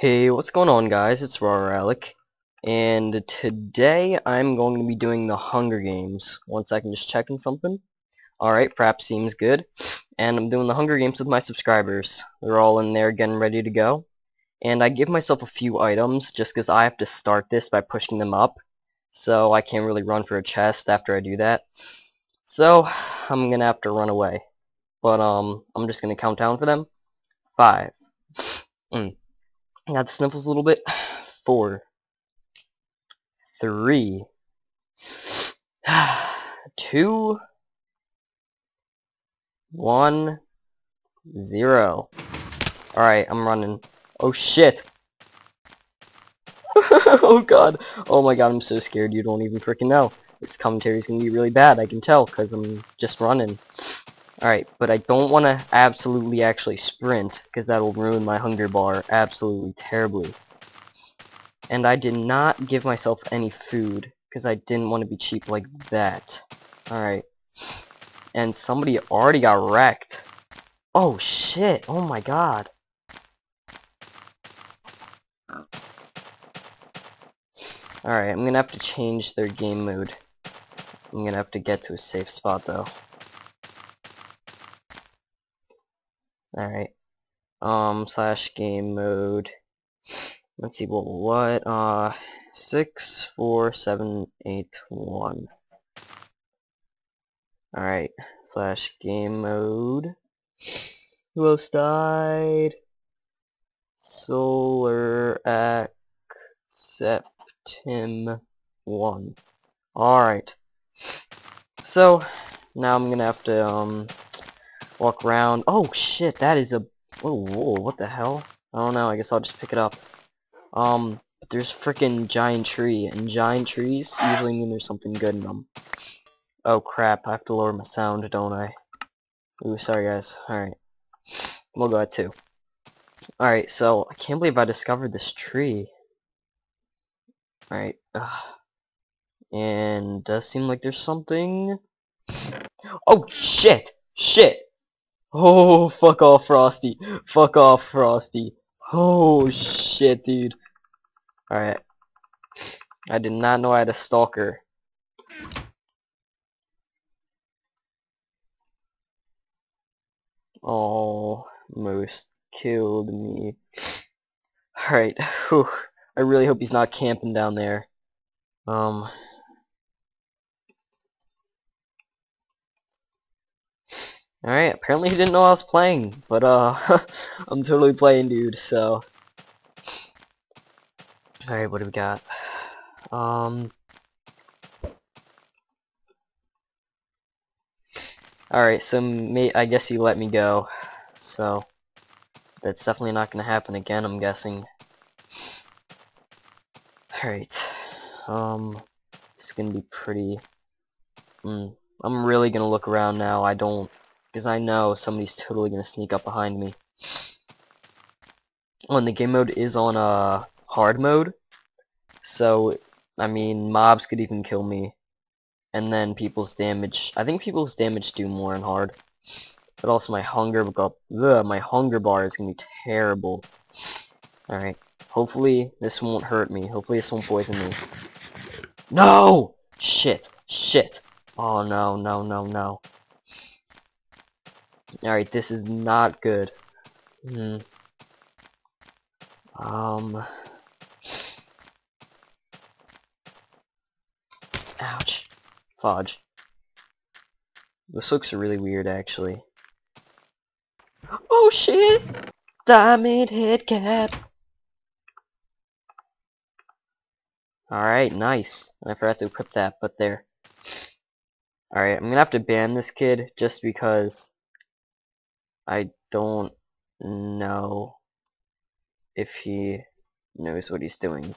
Hey, what's going on guys? It's Rar Alec, and today I'm going to be doing the Hunger Games. One second, just checking something. Alright, perhaps seems good. And I'm doing the Hunger Games with my subscribers. They're all in there getting ready to go. And I give myself a few items just because I have to start this by pushing them up. So I can't really run for a chest after I do that. So, I'm gonna have to run away. But, um, I'm just gonna count down for them. Five. Mm. Got the sniffles a little bit. Four. Three. Two. One. Zero. Alright, I'm running. Oh shit! oh god! Oh my god, I'm so scared you don't even freaking know. This commentary is gonna be really bad, I can tell, because I'm just running. Alright, but I don't want to absolutely actually sprint, because that'll ruin my hunger bar absolutely terribly. And I did not give myself any food, because I didn't want to be cheap like that. Alright. And somebody already got wrecked. Oh shit, oh my god. Alright, I'm gonna have to change their game mode. I'm gonna have to get to a safe spot though. Alright. Um, slash game mode. Let's see, what, what, uh, six, four, seven, eight, one. Alright, slash game mode. Who else died? Solar Acceptim 1. Alright. So, now I'm gonna have to, um, walk around. Oh shit, that is a... Whoa, whoa, what the hell? I don't know, I guess I'll just pick it up. Um, there's freaking giant tree, and giant trees usually mean there's something good in them. Oh crap, I have to lower my sound, don't I? Ooh, sorry guys. Alright. We'll go at two. Alright, so, I can't believe I discovered this tree. Alright, And, does seem like there's something... Oh, shit! Shit! Oh, fuck off, Frosty. Fuck off, Frosty. Oh, shit, dude. Alright. I did not know I had a stalker. Almost killed me. Alright. I really hope he's not camping down there. Um, Alright, apparently he didn't know I was playing, but uh, I'm totally playing, dude, so. Alright, what do we got? Um. Alright, so may I guess he let me go, so. That's definitely not gonna happen again, I'm guessing. Alright, um, it's gonna be pretty, hmm, I'm really gonna look around now, I don't because I know somebody's totally going to sneak up behind me. And the game mode is on uh, hard mode. So, I mean, mobs could even kill me. And then people's damage. I think people's damage do more in hard. But also my hunger ugh, my hunger bar is going to be terrible. Alright. Hopefully this won't hurt me. Hopefully this won't poison me. No! Shit. Shit. Oh no, no, no, no. Alright, this is not good. Hmm. Um. Ouch. Fudge. This looks really weird, actually. Oh shit! Diamond head cap! Alright, nice. I forgot to equip that, but there. Alright, I'm gonna have to ban this kid just because I don't know if he knows what he's doing.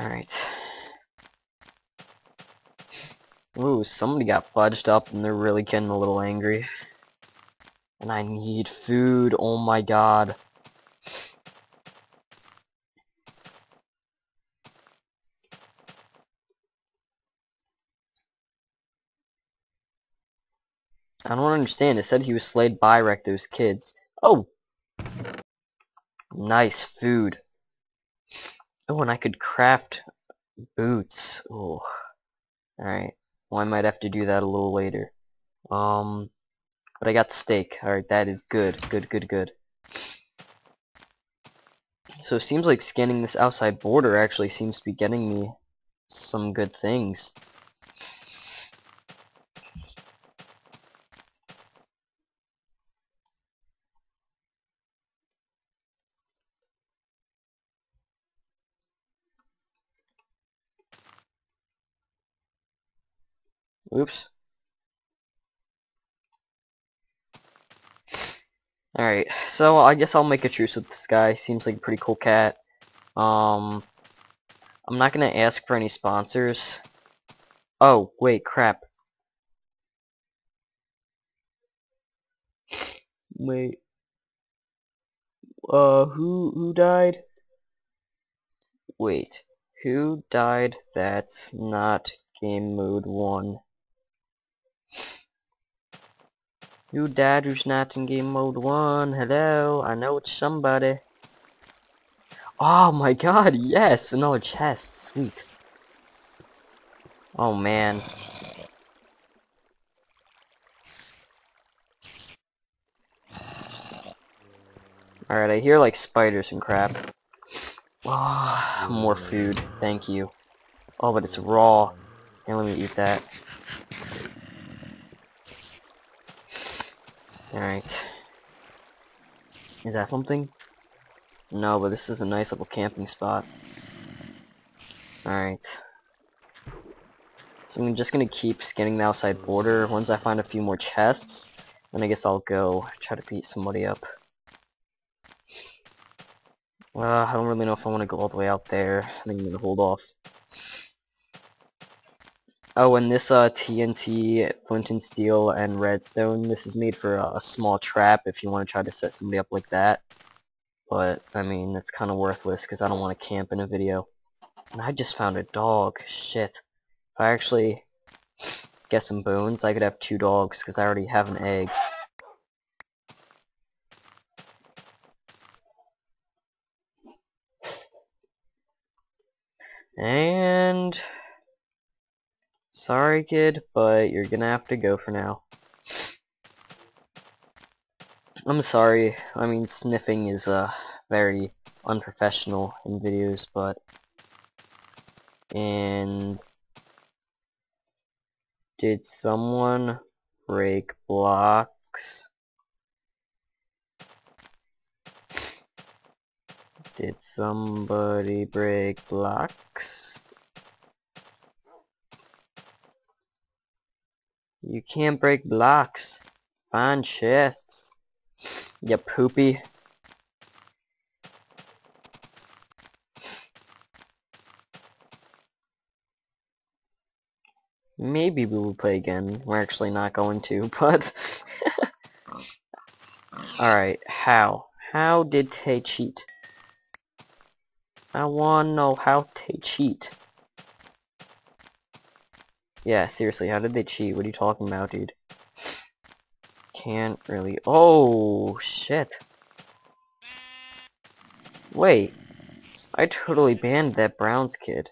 Alright. Ooh, somebody got fudged up and they're really getting a little angry. And I need food, oh my god. I don't understand. It said he was slayed by Rector's kids. Oh, Nice food. Oh, and I could craft boots. Oh. Alright. Well, I might have to do that a little later. Um, but I got the steak. Alright, that is good. Good, good, good. So it seems like scanning this outside border actually seems to be getting me some good things. Oops. Alright, so I guess I'll make a truce with this guy. Seems like a pretty cool cat. Um, I'm not gonna ask for any sponsors. Oh, wait, crap. Wait. Uh, who, who died? Wait, who died? That's not game mode 1. You dad who's not in game mode 1. Hello, I know it's somebody. Oh my god, yes! Another chest. Sweet. Oh man. Alright, I hear like spiders and crap. Oh, more food. Thank you. Oh, but it's raw. Here, let me eat that. Alright. Is that something? No, but this is a nice little camping spot. Alright. So I'm just gonna keep scanning the outside border. Once I find a few more chests, then I guess I'll go try to beat somebody up. Uh, I don't really know if I want to go all the way out there. I think I'm gonna hold off. Oh, and this uh, TNT, flint and steel, and redstone, this is made for a small trap if you want to try to set somebody up like that. But, I mean, it's kind of worthless because I don't want to camp in a video. And I just found a dog. Shit. If I actually get some bones, I could have two dogs because I already have an egg. And... Sorry, kid, but you're gonna have to go for now. I'm sorry. I mean, sniffing is, uh, very unprofessional in videos, but... And... Did someone break blocks? Did somebody break blocks? You can't break blocks. Find chests. You poopy. Maybe we will play again. We're actually not going to, but... Alright, how? How did they cheat? I wanna know how they cheat. Yeah, seriously, how did they cheat? What are you talking about, dude? Can't really... Oh, shit. Wait. I totally banned that Browns kid.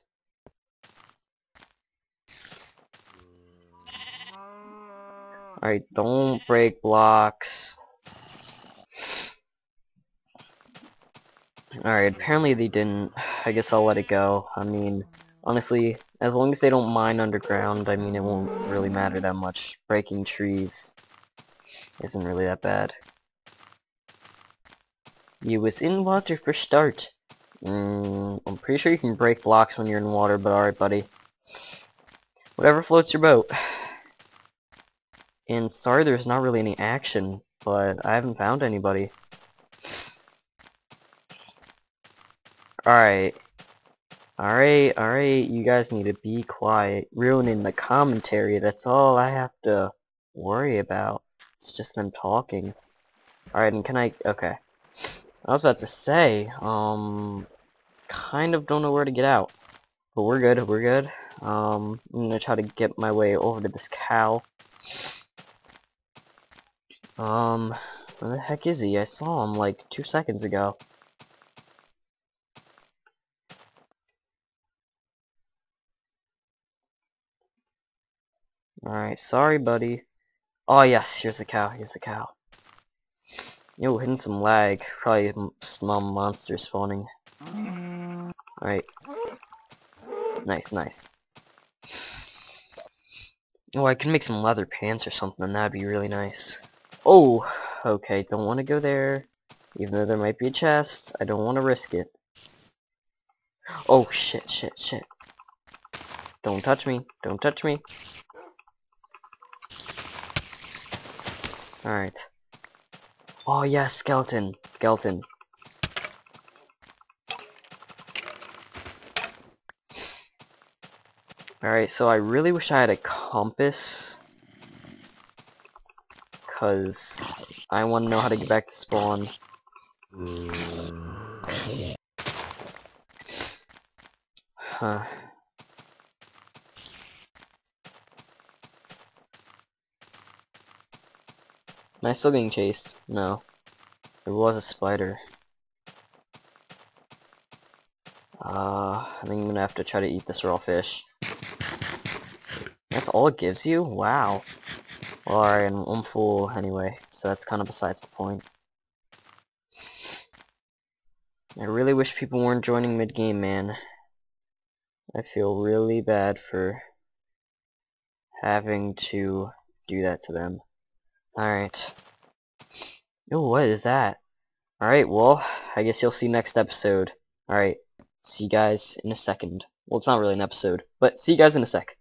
Alright, don't break blocks. Alright, apparently they didn't. I guess I'll let it go. I mean, honestly, as long as they don't mine underground, I mean, it won't really matter that much. Breaking trees isn't really that bad. You was in water for start. Mm, I'm pretty sure you can break blocks when you're in water, but alright, buddy. Whatever floats your boat. And sorry there's not really any action, but I haven't found anybody. Alright. Alright, alright, you guys need to be quiet. Ruining the commentary, that's all I have to worry about. It's just them talking. Alright, and can I... Okay. I was about to say, um... Kind of don't know where to get out. But we're good, we're good. Um, I'm gonna try to get my way over to this cow. Um, where the heck is he? I saw him like two seconds ago. Alright, sorry buddy. Oh yes, here's the cow, here's the cow. Yo, hitting some lag. Probably small monsters spawning. Alright. Nice, nice. Oh, I can make some leather pants or something, and that'd be really nice. Oh, okay, don't want to go there. Even though there might be a chest, I don't want to risk it. Oh, shit, shit, shit. Don't touch me, don't touch me. Alright. Oh, yeah, skeleton, skeleton. Alright, so I really wish I had a compass. Because I want to know how to get back to spawn. Hmm. Huh. Am I still getting chased? No. There was a spider. Uh, I think I'm gonna have to try to eat this raw fish. That's all it gives you? Wow. Well, alright, I'm, I'm full anyway, so that's kind of besides the point. I really wish people weren't joining mid-game, man. I feel really bad for having to do that to them. Alright. Oh, what is that? Alright, well, I guess you'll see next episode. Alright, see you guys in a second. Well, it's not really an episode, but see you guys in a sec.